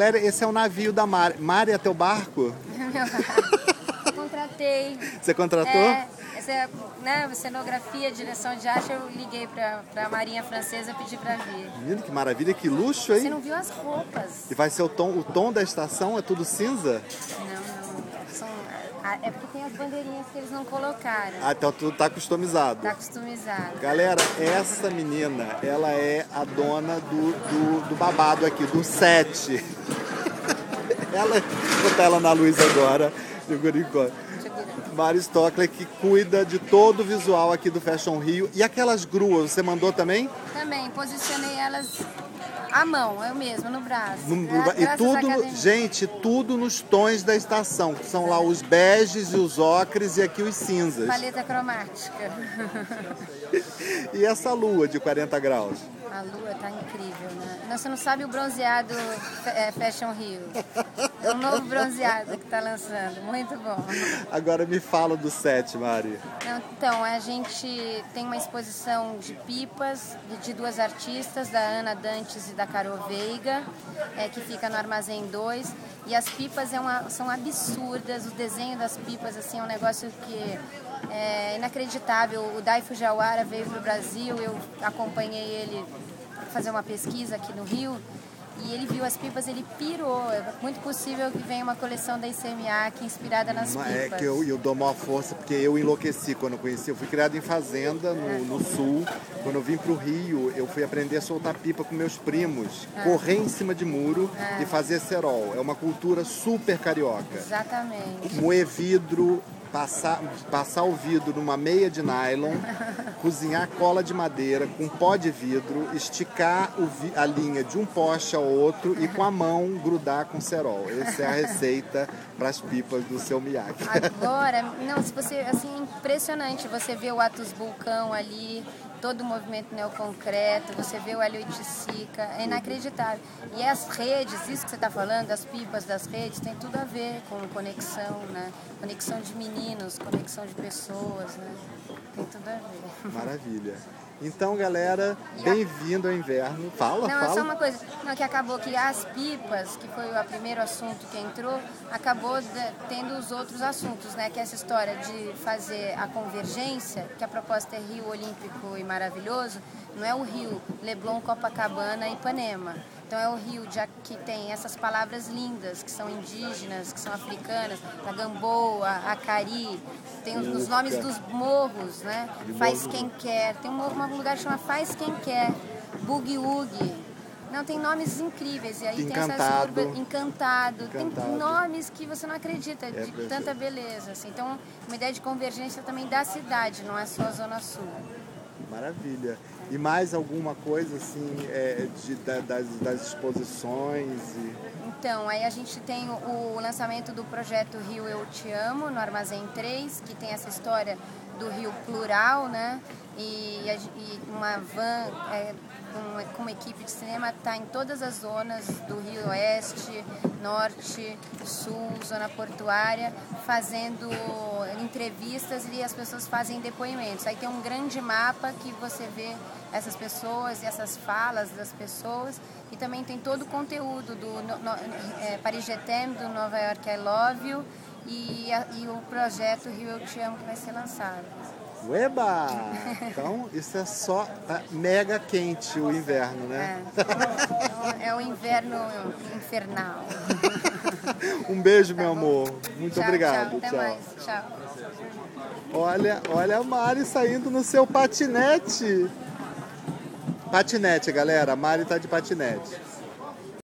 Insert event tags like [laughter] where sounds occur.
Galera, esse é o navio da Mari. Mari é teu barco? [laughs] Contratei. Você contratou? É, essa, né, cenografia, direção de arte, eu liguei pra, pra Marinha Francesa pedi pra vir. Menino, que maravilha, que luxo, Você hein? não viu as roupas? E vai ser o tom, o tom da estação é tudo cinza? Ah, é porque tem as bandeirinhas que eles não colocaram. Ah, então tudo tá customizado. Tá customizado. Galera, essa menina, ela é a dona do, do, do babado aqui, do set. [laughs] ela, vou botar ela na luz agora. Segura. Mari Stockler, que cuida de todo o visual aqui do Fashion Rio. E aquelas gruas, você mandou também? Também posicionei elas à mão, eu mesma, no braço. No- Gra- e tudo, gente, tudo nos tons da estação, que são lá os beges e os ocres e aqui os cinzas. Paleta cromática. [laughs] E essa lua de 40 graus? A lua tá incrível, né? Não, você não sabe o bronzeado é, Fashion Rio. É um novo bronzeado que tá lançando. Muito bom. Agora me fala do set, Mari. Então, a gente tem uma exposição de pipas de- duas artistas, da Ana Dantes e da Carol Veiga, é, que fica no Armazém 2. E as pipas é uma- são absurdas, o desenho das pipas assim, é um negócio que é inacreditável. O Dai Fujiwara veio para o Brasil, eu acompanhei ele fazer uma pesquisa aqui no Rio. E ele viu as pipas, ele pirou. É muito possível que venha uma coleção da ICMA que é inspirada nas Mas pipas. É que eu, eu dou maior força porque eu enlouqueci quando eu conheci. Eu fui criado em fazenda no, no sul. Quando eu vim pro Rio, eu fui aprender a soltar pipa com meus primos, correr em cima de muro e fazer cerol. É uma cultura super carioca. Exatamente. Moer vidro, passar, passar o vidro numa meia de nylon, cozinhar cola de madeira com pó de vidro, esticar vi- a linha de um poste ao outro e com a mão grudar com cerol. Essa é a receita para as pipas do seu Miyake. Agora, não, se você, assim, impressionante, você vê o Atos Vulcão ali, todo o movimento neoconcreto, você vê o Hélio é inacreditável. E as redes, isso que você está falando, as pipas das redes, tem tudo a ver com conexão, né? Conexão de meninos, conexão de pessoas, né? Tem tudo a ver. Maravilha. Então, galera, bem-vindo ao inverno. Fala, Não, é fala. só uma coisa. Não, que acabou que as pipas, que foi o primeiro assunto que entrou, acabou de- tendo os outros assuntos, né? Que é essa história de fazer a convergência, que a proposta é Rio Olímpico e maravilhoso, não é o Rio Leblon, Copacabana e Ipanema. Então é o Rio de, que tem essas palavras lindas, que são indígenas, que são africanas, a Gamboa, a Cari, tem os, os nomes dos morros, né? Faz quem quer. Tem um, morro- um lugar que chama Faz Quem Quer, Boogie Woogie. Não, tem nomes incríveis. E aí tem essas Encantado. urbas. Encantado. Encantado. Tem nomes que você não acredita de perfeito. tanta beleza. assim. Então, uma ideia de convergência também da cidade, não é só a Zona Sul. Maravilha. E mais alguma coisa assim é, de- da- das, das exposições? E... Então, aí a gente tem o, lançamento do projeto Rio Eu Te Amo, no Armazém 3, que tem essa história do Rio plural, né? E, e uma van é, com uma equipe de cinema está em todas as zonas do Rio Oeste, Norte, Sul, Zona Portuária, fazendo entrevistas e as pessoas fazem depoimentos. Aí tem um grande mapa que você vê essas pessoas e essas falas das pessoas e também tem todo o conteúdo do no, no, é, Paris t'aime, do Nova York I Love You e, a- e o projeto Rio Eu Te Amo que vai ser lançado. Ueba! [laughs] Então, isso é só. Tá mega quente o inverno, né? É, Então, é o inverno infernal. [laughs] [laughs] Um beijo, meu amor. Muito tchau, obrigado. Tchau, até mais. Tchau. Olha, olha a Mari saindo no seu patinete. Patinete, galera. A Mari tá de patinete.